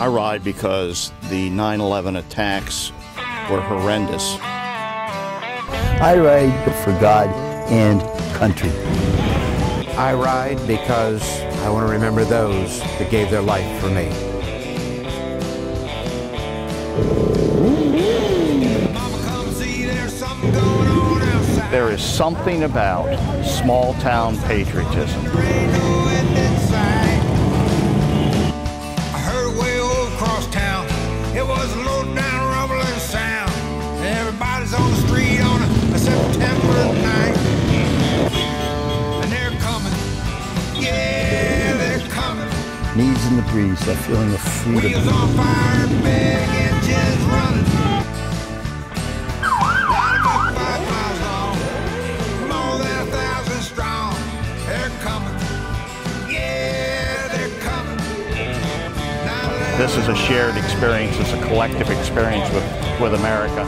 I ride because the 9 11 attacks were horrendous. I ride for God and country. I ride because I want to remember those that gave their life for me. There is something about small town patriotism. Knees in the breeze, that feeling of freedom. Wheels on fire, big engines running. Line about five miles long. More than a thousand strong. They're coming. Yeah, they're coming. This is a shared experience, it's a collective experience with, with America.